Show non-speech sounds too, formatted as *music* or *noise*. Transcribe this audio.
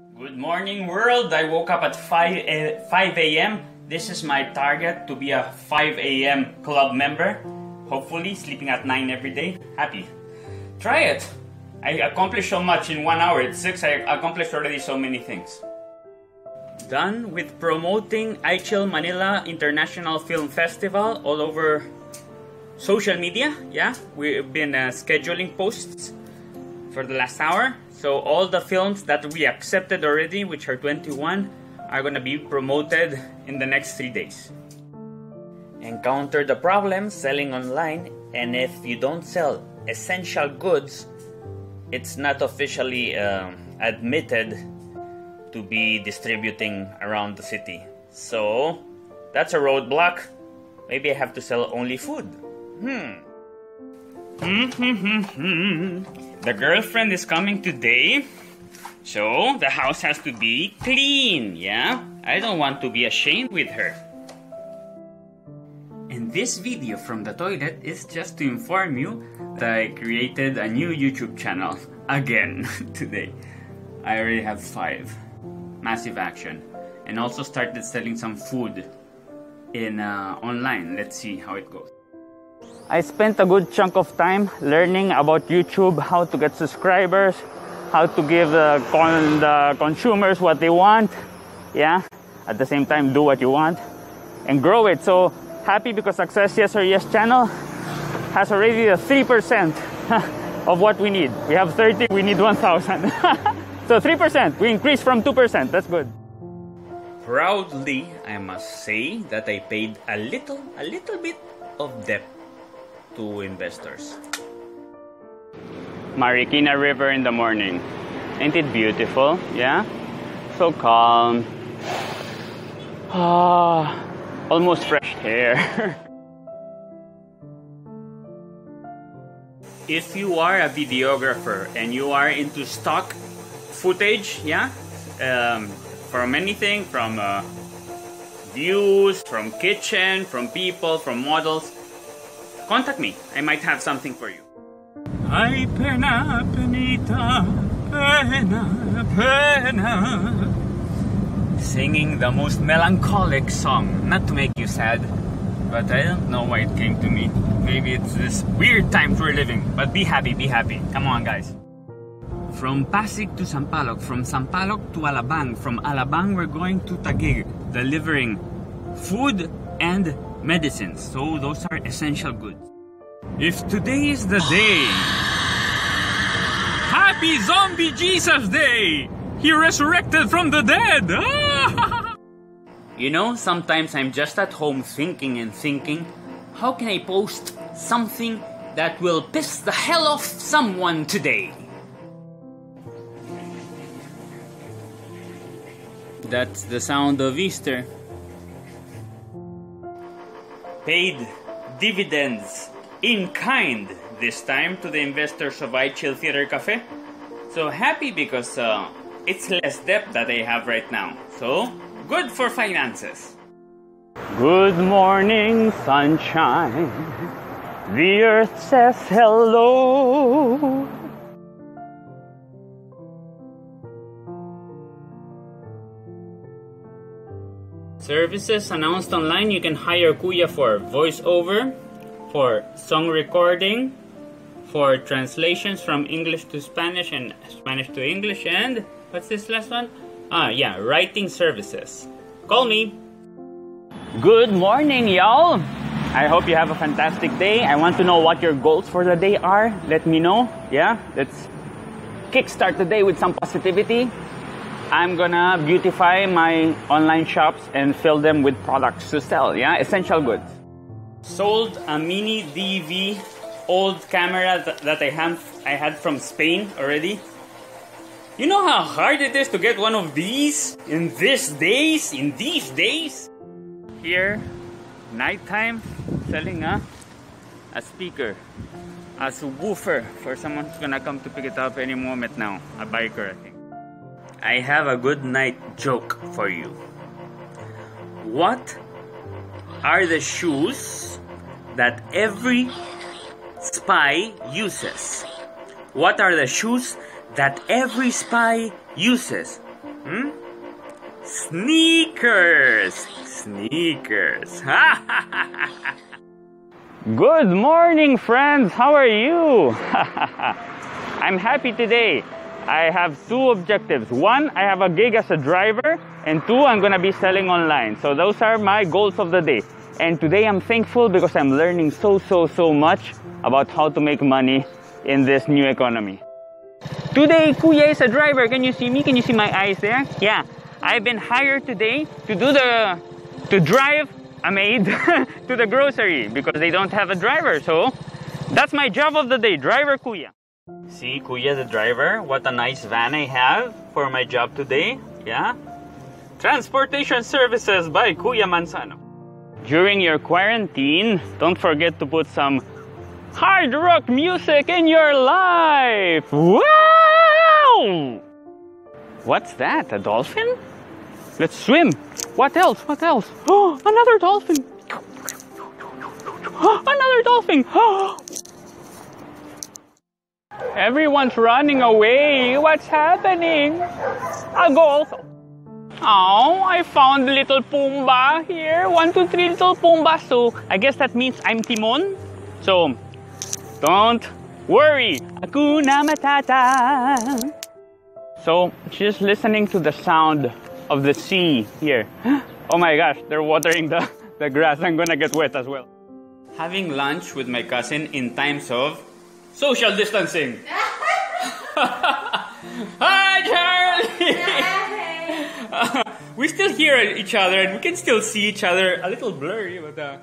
Good morning, world. I woke up at 5 a, 5 a.m. This is my target to be a 5 a.m. club member. Hopefully, sleeping at 9 every day. Happy. Try it. I accomplished so much in one hour. It's 6. I accomplished already so many things. Done with promoting iChill Manila International Film Festival all over social media. Yeah, we've been uh, scheduling posts for the last hour. So all the films that we accepted already, which are 21, are gonna be promoted in the next three days. Encounter the problem selling online, and if you don't sell essential goods, it's not officially uh, admitted to be distributing around the city. So that's a roadblock. Maybe I have to sell only food. Hmm. The girlfriend is coming today, so the house has to be clean, yeah? I don't want to be ashamed with her. And this video from the toilet is just to inform you that I created a new YouTube channel again *laughs* today. I already have five. Massive action. And also started selling some food in uh, online. Let's see how it goes. I spent a good chunk of time learning about YouTube, how to get subscribers, how to give the, con- the consumers what they want, yeah, at the same time do what you want and grow it. So happy because Success Yes or Yes channel has already the 3% *laughs* of what we need. We have 30, we need 1,000. *laughs* so 3%, we increased from 2%, that's good. Proudly, I must say that I paid a little, a little bit of debt to investors. Marikina River in the morning. Ain't it beautiful? Yeah? So calm. Ah, almost fresh air. *laughs* if you are a videographer and you are into stock footage, yeah, um, from anything, from uh, views, from kitchen, from people, from models, contact me. I might have something for you. Ay, pena, penita, pena, pena. Singing the most melancholic song, not to make you sad, but I don't know why it came to me. Maybe it's this weird time we're living, but be happy, be happy. Come on, guys. From Pasig to Sampaloc, from Sampaloc to Alabang, from Alabang we're going to Taguig, delivering food and medicines. So those are essential goods. If today is the day, Happy Zombie Jesus Day! He resurrected from the dead! *laughs* you know, sometimes I'm just at home thinking and thinking, how can I post something that will piss the hell off someone today? That's the sound of Easter. Paid dividends in kind this time to the investors of iChill Theater Cafe. So happy because uh, it's less debt that I have right now. So good for finances. Good morning, sunshine. The earth says hello. Services announced online you can hire Kuya for voiceover, for song recording, for translations from English to Spanish and Spanish to English, and what's this last one? Ah, yeah, writing services. Call me. Good morning, y'all. I hope you have a fantastic day. I want to know what your goals for the day are. Let me know. Yeah, let's kickstart the day with some positivity. I'm gonna beautify my online shops and fill them with products to sell. Yeah, essential goods. Sold a mini DV old camera that, I have I had from Spain already. You know how hard it is to get one of these in these days, in these days? Here, nighttime, selling a, a speaker, a subwoofer for someone who's gonna come to pick it up any moment now, a biker I think. I have a good night joke for you. What are the shoes that every spy uses? What are the shoes that every spy uses? Hmm? Sneakers! Sneakers! *laughs* Good morning, friends! How are you? *laughs* I'm happy today. I have two objectives. One, I have a gig as a driver, and two, I'm gonna be selling online. So those are my goals of the day. And today I'm thankful because I'm learning so, so, so much about how to make money in this new economy. Today, Kuya is a driver. Can you see me? Can you see my eyes there? Yeah. I've been hired today to do the, to drive a maid *laughs* to the grocery because they don't have a driver. So that's my job of the day, driver Kuya. See, Kuya the driver, what a nice van I have for my job today. Yeah. Transportation services by Kuya Manzano. During your quarantine, don't forget to put some hard rock music in your life. Wow! What's that? A dolphin? Let's swim. What else? What else? Oh, *gasps* another dolphin. *gasps* another dolphin. *gasps* Everyone's running away. What's happening? I'll go also. Oh, I found little Pumbaa here. One, two, three little Pumbaa. So I guess that means I'm Timon. So don't worry. Hakuna Matata. So just listening to the sound of the sea here. *gasps* Oh my gosh, they're watering the, the grass. I'm gonna get wet as well. Having lunch with my cousin in times of social distancing. *laughs* Hi, Charlie! *laughs* we still hear each other and we can still see each other a little blurry, but uh,